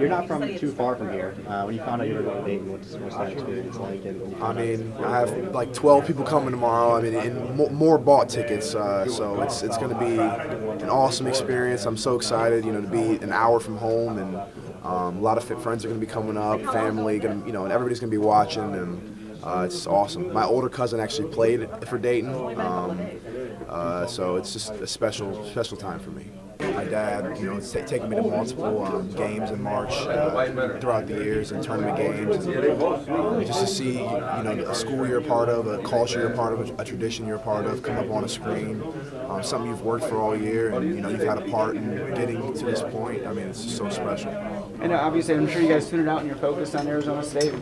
You're not from too far from here. Uh, when you found out you were going to Dayton, what's, what's that experience like? And I mean, I have like 12 people coming tomorrow. I mean, and mo- more bought tickets, uh, so it's it's going to be an awesome experience. I'm so excited, you know, to be an hour from home, and um, a lot of fit friends are going to be coming up, family, gonna, you know, and everybody's going to be watching, and uh, it's awesome. My older cousin actually played for Dayton, um, uh, so it's just a special special time for me. My dad, you know, it's ta- me to multiple um, games in March uh, throughout the years and tournament games. And, um, just to see, you know, a school you're a part of, a culture you're a part of, a, tradition you're a part of, come up on a screen, um, something you've worked for all year, and you know, you've had a part in getting to this point. I mean, it's just so special. And uh, obviously, I'm sure you guys tuned it out and you're focused on Arizona State.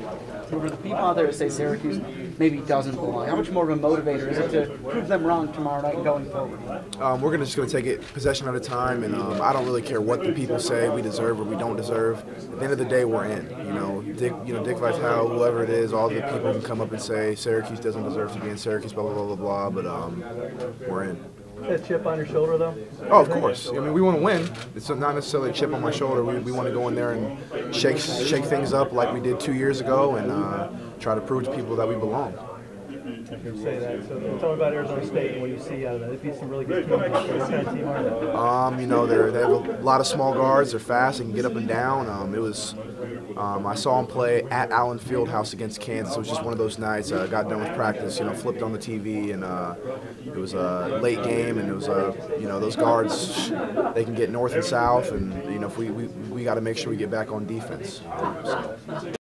But for the people out there that say Syracuse maybe doesn't belong, how much more of a motivator is it to prove them wrong tomorrow night and going forward? Um, we're gonna just gonna take it possession at a time, and um, I don't really care what the people say we deserve or we don't deserve. At the end of the day, we're in. You know, Dick, you know, Dick Vitale, whoever it is, all the people can come up and say Syracuse doesn't deserve to be in Syracuse, blah blah blah blah blah. But um, we're in. That chip on your shoulder, though? Oh, of course. I mean, we want to win. It's not necessarily a chip on my shoulder. We, we want to go in there and shake shake things up like we did two years ago, and uh, try to prove to people that we belong. Say that. So about Arizona State and what you see out of that. Some really good? Um, you know, they're, they have a lot of small guards. They're fast. They can get up and down. Um, it was, um, I saw them play at Allen Fieldhouse against Kansas. It was just one of those nights. I uh, got done with practice, you know, flipped on the TV, and uh, it was a late game, and it was a, you know, those guards, they can get north and south, and you know, if we we, we got to make sure we get back on defense. So.